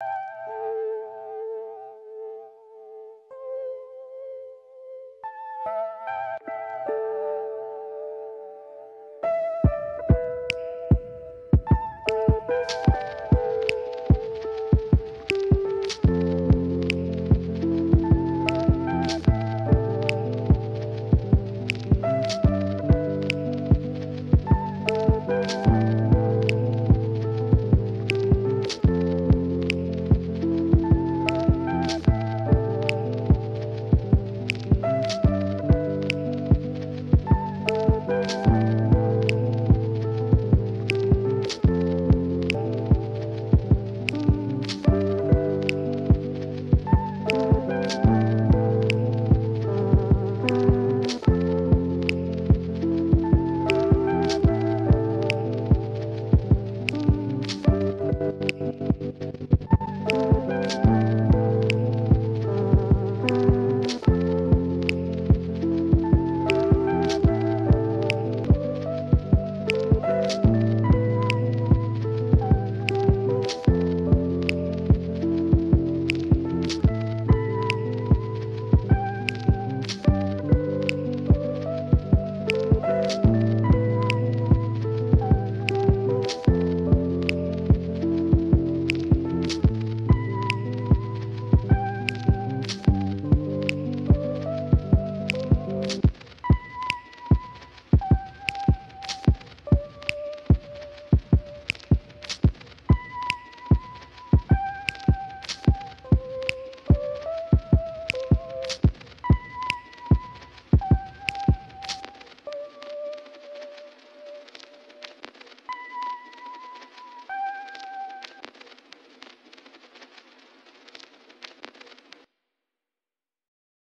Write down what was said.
you